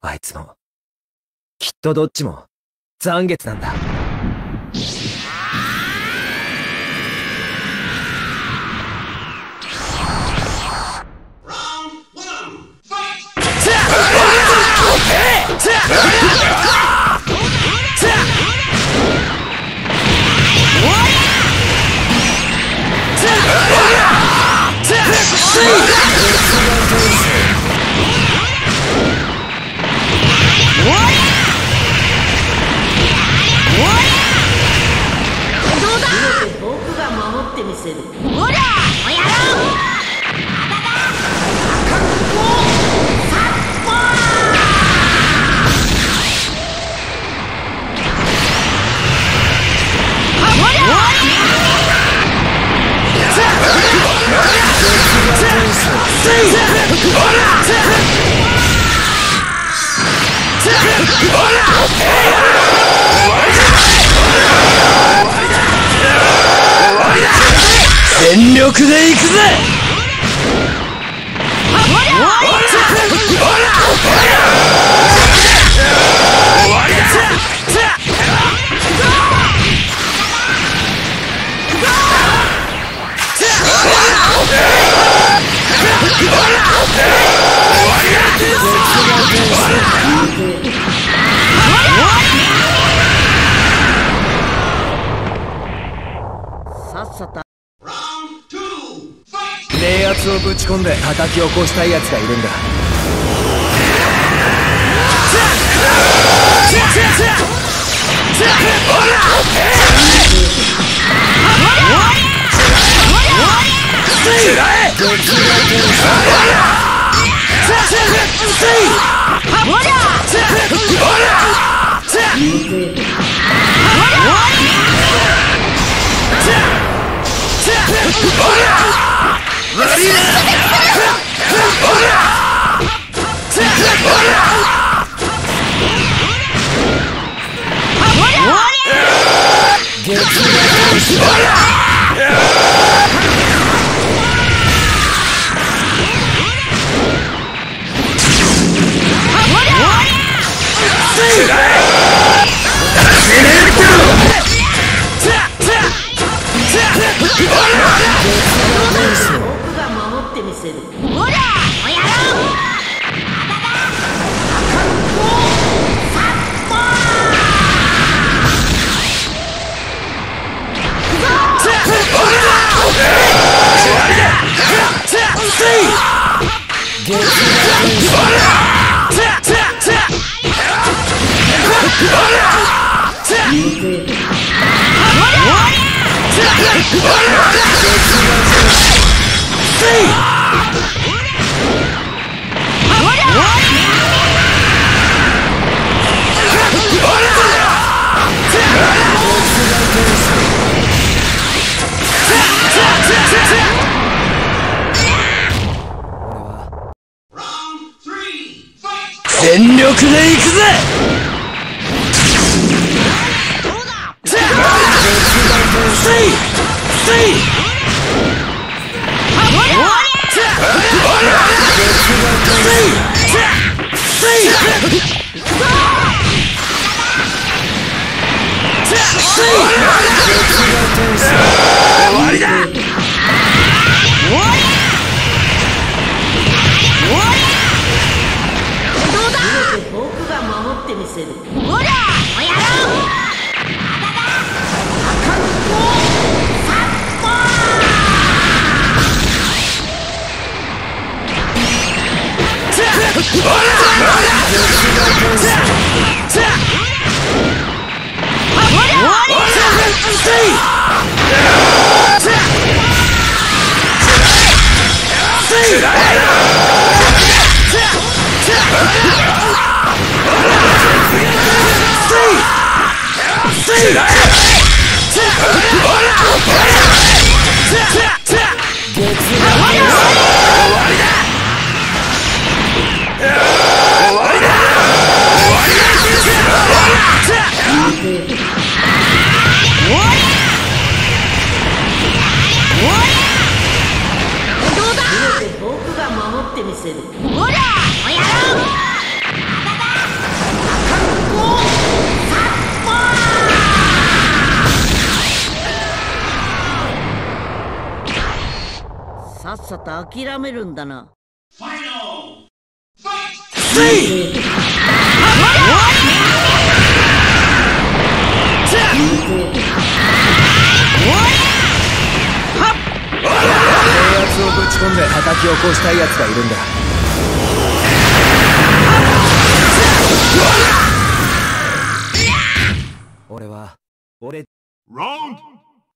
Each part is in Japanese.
あいつも。きっとどっちも、残月なんだ。全力で行くぜ！冷圧をぶち込んで叩き起こしたい奴がいるんだ僕 Three! 全力で行くぜせる。ほらおやろう僕が守ってみせると諦めるんだな。制圧をぶち込んで叩き起こしたい奴がいるんだ。俺は俺。Round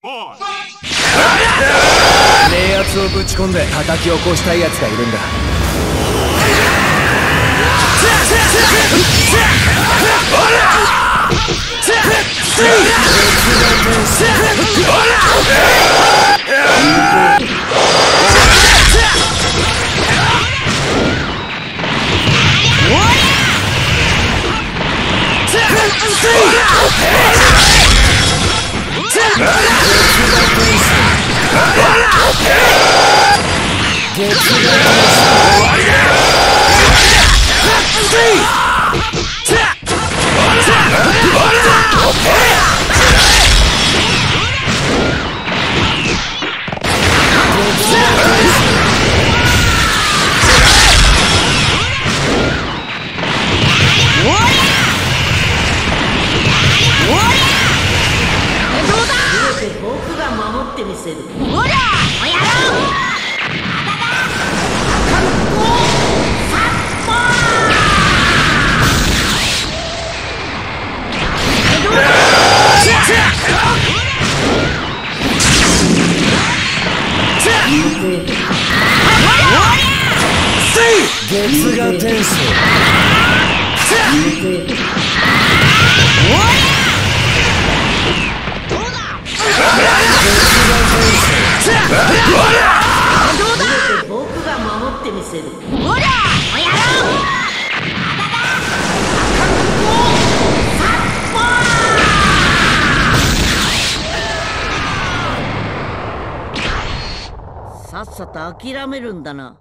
four. 制圧をぶち込んで叩き起こしたい奴がいるんだ。全て僕が守ってみせる諦めるんだな。